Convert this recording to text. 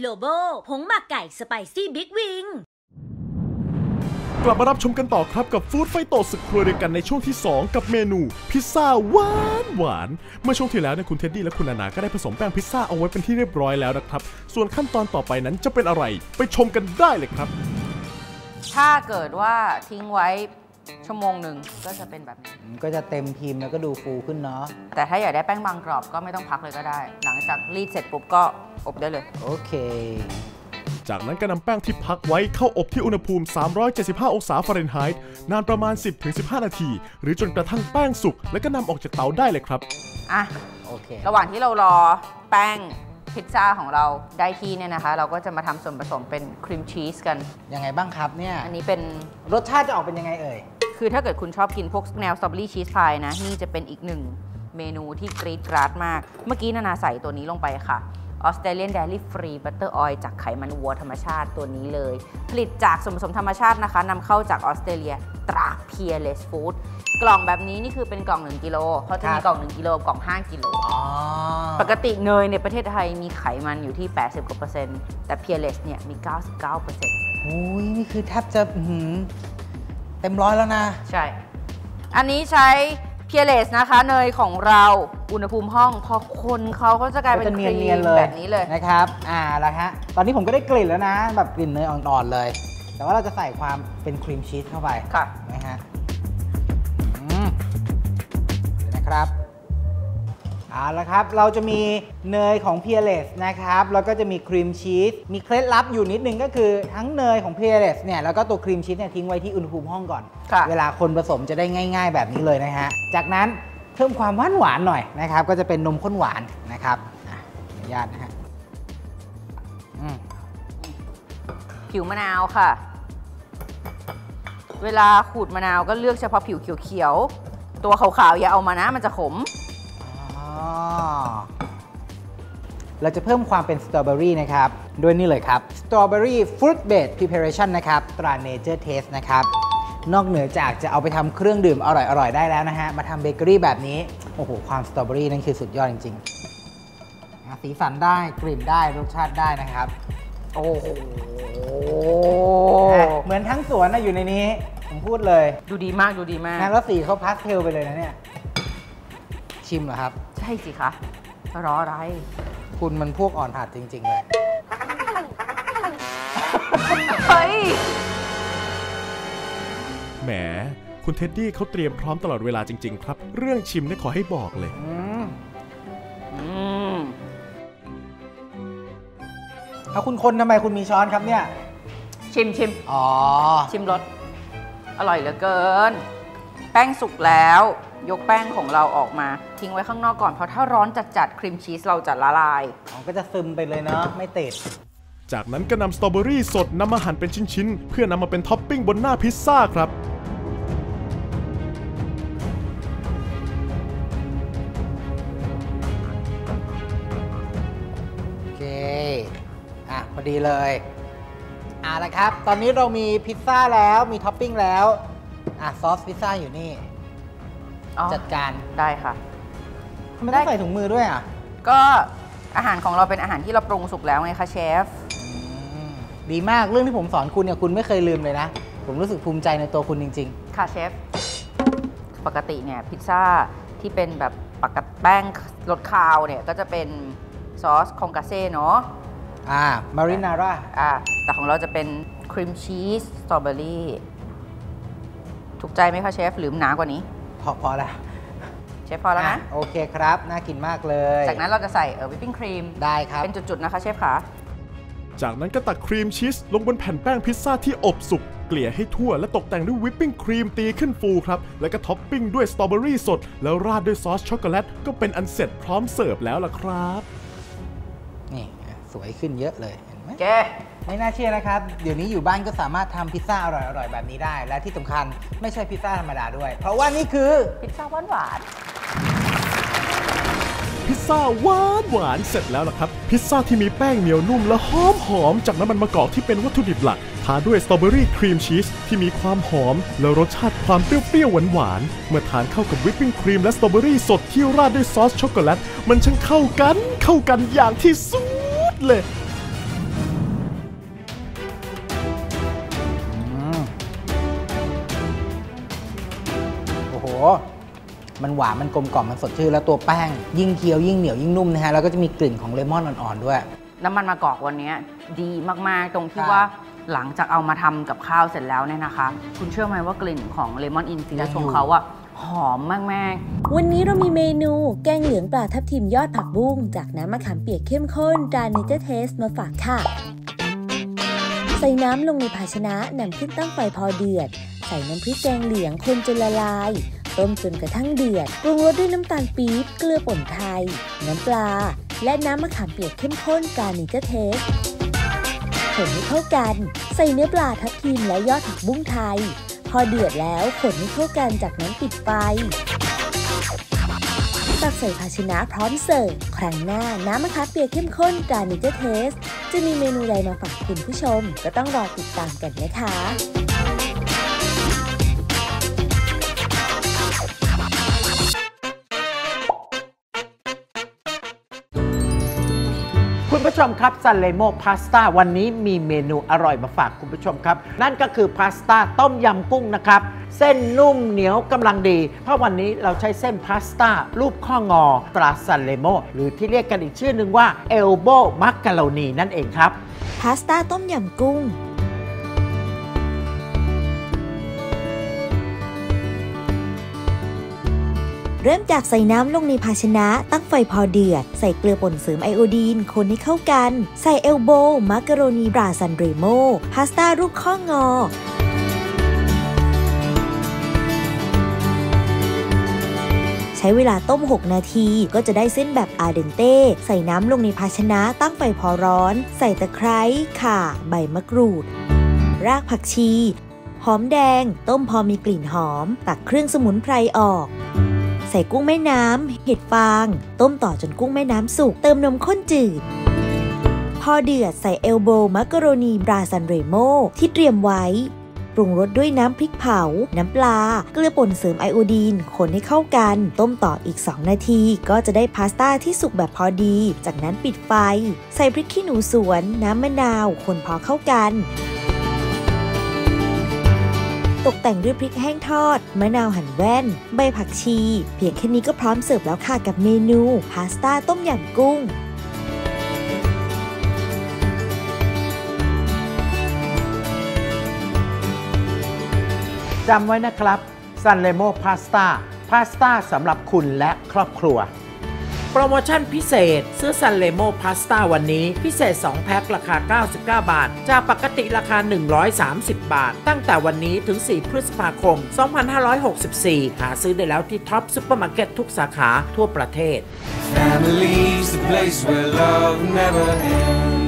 โลโบผงหมักไก่ Spicy Big Wing กลับมารับชมกันต่อครับกับฟู้ดไฟโตศึกครัวเดียวกันในช่วงที่ 2 กับเมนู พิซซ่าหวานหวาน เมื่อช่วงที่แล้วเนี่ยคุณเท็ดดี้และคุณนานาก็ได้ผสมแป้งพิซซ่าเอาไว้เป็นที่เรียบร้อยแล้วนะครับ ส่วนขั้นตอนต่อไปนั้นจะเป็นอะไร ไปชมกันได้เลยครับ ถ้าเกิดว่าทิ้งไว้ชั่วโมงหนึ่งก็จะเป็นแบบนี้ก็จะเต็มพิมพ์แล้วก็ดูฟูขึ้นเนาะแต่ถ้าอยากได้แป้งบางกรอบก็ไม่ต้องพักเลยก็ได้ หลังจากรีดเสร็จปุ๊บก็ อบได้เลย โอเค จากนั้นก็นำแป้งที่พักไว้เข้าอบที่อุณหภูมิ 375 องศาฟาเรนไฮต์นานประมาณ 10-15 นาที หรือจนกระทั่งแป้งสุกแล้วก็นำออกจากเตาได้เลยครับ อะ โอเค ระหว่างที่เรารอแป้งพิซซ่าของเราได้ที่เนี่ยนะคะ เราก็จะมาทำส่วนผสมเป็นครีมชีสกัน ยังไงบ้างครับเนี่ย อันนี้เป็น รสชาติจะออกเป็นยังไงเอ่ย คือถ้าเกิดคุณชอบกินพวกแนวสตรอเบอรี่ชีสพายนะ นี่จะเป็นอีกหนึ่งเมนูที่กรีดกราดมาก เมื่อกี้นานาใส่ตัวนี้ลงไปค่ะ Australian Dairy Free Butter Oil จากไขมันวัวธรรมชาติตัวนี้เลย ผลิตจากส่วนผสมธรรมชาตินะคะนำเข้าจากออสเตรเลียตรา Peerless Food กล่องแบบนี้นี่คือเป็นกล่อง 1 กิโลเขาจะมีครับกล่อง 1 กิโลกับกล่อง 5 กิโลอ๋อปกติเนยในประเทศไทยมีไขมันอยู่ที่ 80กว่าเปอร์เซ็นต์แต่ Peerless เนี่ยมี 99เปอร์เซ็นต์โอ้ยนี่คือแทบจะอื้อหือเต็มร้อยแล้วนะ ใช่ อันนี้ใช้ Peerless นะคะเนยของเราอุณหภูมิห้อง พอคนเขาก็จะกลายเป็นก็จะคเนีรียนมๆเลยแบบนี้เลยนะครับอ่าแล้วฮะตอนนี้ผมก็ได้กลิ่นแล้วนะ แบบกลิ่นเนยอ่อนๆเลย แต่ว่าเราจะใส่ความเป็นครีมชีสเข้าไปค่ะนะฮะอืมเดี๋ยวนะครับ เอาละครับ เราจะมีเนยของ Peerless นะครับ แล้วก็จะมีครีมชีส มีเคล็ดลับอยู่นิดนึงก็คือทั้งเนยของ Peerless เนี่ย แล้วก็ตัวครีมชีสเนี่ยทิ้งไว้ที่อุณหภูมิห้องก่อนค่ะเวลาคนผสมจะได้ง่าย ๆ แบบนี้เลยนะฮะ จากนั้นเพิ่มความหวานหวานๆหน่อยนะครับ ก็จะเป็นนมข้นหวานนะครับอะขออนุญาตนะฮะอืมผิวมะนาวค่ะ เวลาขูดมะนาวก็เลือกเฉพาะผิวเขียวๆ ตัวขาวๆอย่าเอามานะมันจะขม เราจะเพิ่มความเป็นสตรอเบอรี่นะครับ ด้วยนี่เลยครับสตรอเบอรี่ฟรุตเบ d พ Preparation นะครับ ตรา Nature Taste นะครับนอกเหนือจากจะเอาไปทำเครื่องดื่มอร่อยๆ ได้แล้วนะฮะ มาทำเบเกอรี่แบบนี้ โอ้โห ความสตรอเบอรี่นั่นคือสุดยอดจริงๆอะสีสันได้กลิ่นได้รสชาติได้นะครับ โอ้โหอะเหมือนทั้งสวนนะอยู่ในนี้ ผมพูดเลย ดูดีมากดูดีมากนะแล้วสีเขาพาสเทลไปเลยนะเนี่ย ชิมเหรอครับ ใช่สิคะรออะไร คุณมันพวกอ่อนหัดจริง ๆ เลย เฮ้ย แหม คุณเท็ดดี้เขาเตรียมพร้อมตลอดเวลาจริง ๆ ครับ เรื่องชิมเนี่ยขอให้บอกเลย อืมอืมถ้าคุณคนทำไมคุณมีช้อนครับเนี่ย ชิมชิมอ๋อ ชิมรสอร่อยเหลือเกิน แป้งสุกแล้ว ยกแป้งของเราออกมา ทิ้งไว้ข้างนอกก่อนเพราะถ้าร้อนจัดๆครีมชีสเราจะละลายอ๋อก็จะซึมไปเลยเนาะไม่ติด จากนั้นก็นำสตรอเบอรี่สดนำมาหั่นเป็นชิ้นๆ เพื่อนำมาเป็นท็อปปิ้งบนหน้าพิซซ่าครับโอเค อะ พอดีเลยอะละครับ ตอนนี้เรามีพิซซ่าแล้วมีท็อปปิ้งแล้วอะซอสพิซซ่าอยู่นี่ อ๋อ จัดการ ได้ค่ะ ทำไมต้องใส่ถุงมือด้วยอะก็อาหารของเราเป็นอาหารที่เราปรุงสุกแล้วไงคะเชฟ อืมดีมากเรื่องที่ผมสอนคุณเนี่ยคุณไม่เคยลืมเลยนะ ผมรู้สึกภูมิใจในตัวคุณจริง ค่ะเชฟ ปกติเนี่ยพิซซ่าที่เป็นแบบปกติแป้งรสคาวเนี่ย ก็จะเป็นซอสคองกาเซ่เนาะๆ อ่า มารินาร่า อ่าแต่ของเราจะเป็นครีมชีสสตรอเบอรี่ถูกใจไหมคะเชฟ หรือหนากว่านี้ พอพอแล้วเชฟพอแล้วนะอะโอเคครับ น่ากินมากเลย จากนั้นเราจะใส่เออวิปปิ้งครีม ได้ครับ เป็นจุด ๆ นะคะเชฟขาจากนั้นก็ตักครีมชีสลงบนแผ่นแป้งพิซซ่าที่อบสุกเกลี่ยให้ทั่วและตกแต่งด้วยวิปปิ้งครีมตีขึ้นฟูครับ แล้วก็ท็อปปิ้งด้วยสตรอเบอรี่สด แล้วราดด้วยซอสช็อกโกแลตก็เป็นอันเสร็จพร้อมเสิร์ฟแล้วล่ะครับ นี่ สวยขึ้นเยอะเลยเห็นไหมแก ไม่น่าเชื่อนะครับ เดี๋ยวนี้อยู่บ้านก็สามารถทำพิซซ่าอร่อยๆแบบนี้ได้ และที่สำคัญไม่ใช่พิซซ่าธรรมดาด้วย เพราะว่านี่คือพิซซ่าหวานหวานพิซซ่าหวานหวานเสร็จแล้วล่ะครับ พิซซ่าที่มีแป้งเหนียวนุ่มและหอมหอมจากน้ำมันมะกอกที่เป็นวัตถุดิบหลักทาด้วยสตรอเบอรี่ครีมชีสที่มีความหอม และรสชาติความเปรี้ยวๆหวานๆเมื่อทานเข้ากับวิปปิ้งครีมและสตรอเบอรี่สดที่ราดด้วยซอสช็อกโกแลตมันช่างเข้ากันเข้ากันอย่างที่สุดเลย มันหวาน มันกลมกล่อม มันสดชื่น แล้วตัวแป้ง ยิ่งเคี้ยวยิ่งเหนียวยิ่งนุ่มนะฮะ แล้วก็จะมีกลิ่นของเลมอนอ่อนๆด้วย น้ำมันมะกอกวันนี้ดีมากๆ ตรงที่ครับว่าหลังจากเอามาทำกับข้าวเสร็จแล้วเนี่ยนะคะ คุณเชื่อไหมว่ากลิ่นของเลมอนอินฟิยังวอยู่ของเขาอะหอมมากวันนี้เรามีเมนูแกงเหลืองปลาทับทิมยอดผักบุ้งจากน้ำมะขามเปียกเข้มข้นตราเนเจอร์เทสมาฝากค่ะ ใส่น้ำลงในภาชนะนำขึ้นตั้งไฟพอเดือด ใส่น้ำพริกแกงเหลืองคนจนละลาย ต้มจนกระทั่งเดือดปรุงรสด้วยน้ำตาลปี๊บเกลือป่นไทย น้ำปลา และน้ำมะขามเปียกเข้มข้นตราเนเจอร์เทสคนให้เข้ากัน ใส่เนื้อปลาทับทิมและยอดผักบุ้งไทย พอเดือดแล้วคนให้เข้ากันจากนั้นปิดไฟตักใส่ภาชนะพร้อมเสิร์ฟครั้งหน้าน้ำมะขามเปียกเข้มข้นตราเนเจอร์เทส จะมีเมนูใดมาฝากคุณผู้ชม ก็ต้องรอติดตามกันนะคะ ผู้ชมครับซันเลโมพาสต้าวันนี้มีเมนูอร่อยมาฝากคุณผู้ชมครับ นั่นก็คือพาสต้าต้มยำกุ้งนะครับ เส้นนุ่มเหนียวกำลังดี เพราะวันนี้เราใช้เส้นพาสต้ารูปข้องอตราซันเลโมหรือที่เรียกกันอีกชื่อหนึ่งว่า elbow มักกะโรนีนั่นเองครับพาสต้าต้มยำกุ้ง เริ่มจากใส่น้ำลงในภาชนะ ตั้งไฟพอเดือด ใส่เกลือป่นเสริมไอโอดีน คนให้เข้ากัน ใส่เอลโบมักกะโรนีบราซันเรโมพาสต้ารูปข้องอใช้เวลาต้ม 6 นาที ก็จะได้เส้นแบบอาเดนเต้ ใส่น้ำลงในภาชนะตั้งไฟพอร้อน ใส่ตะไคร้ข่า ใบมะกรูด รากผักชี หอมแดง ต้มพอมีกลิ่นหอม ตักเครื่องสมุนไพรออก ใส่กุ้งแม่น้ำ เห็ดฟาง ต้มต่อจนกุ้งแม่น้ำสุก เติมนมข้นจืด พอเดือดใส่เอลโบมักกะโรนีบราซันเรโมที่เตรียมไว้ ปรุงรสด้วยน้ำพริกเผา น้ำปลา เกลือป่นเสริมไอโอดีน คนให้เข้ากัน ต้มต่ออีก 2 นาที ก็จะได้พาสต้าที่สุกแบบพอดี จากนั้นปิดไฟ ใส่พริกขี้หนูสวน น้ำมะนาว คนพอเข้ากัน ตกแต่งด้วยพริกแห้งทอด มะนาวหั่นแว่น ใบผักชี เพียงแค่นี้ก็พร้อมเสิร์ฟแล้วค่ะกับเมนูพาสต้าต้มยำกุ้งจำไว้นะครับซันเลโมพาสต้าพาสต้าสำหรับคุณและครอบครัว โปรโมชั่นพิเศษ ซื้อซันเลโมพาสต้าวันนี้ พิเศษ 2 แพ็คราคา 99 บาท จากปกติราคา 130 บาท ตั้งแต่วันนี้ถึง 4 พฤษภาคม 2564 หาซื้อได้แล้วที่ท็อปซุปเปอร์มาร์เก็ตทุกสาขาทั่วประเทศ Family's the place where love never ends.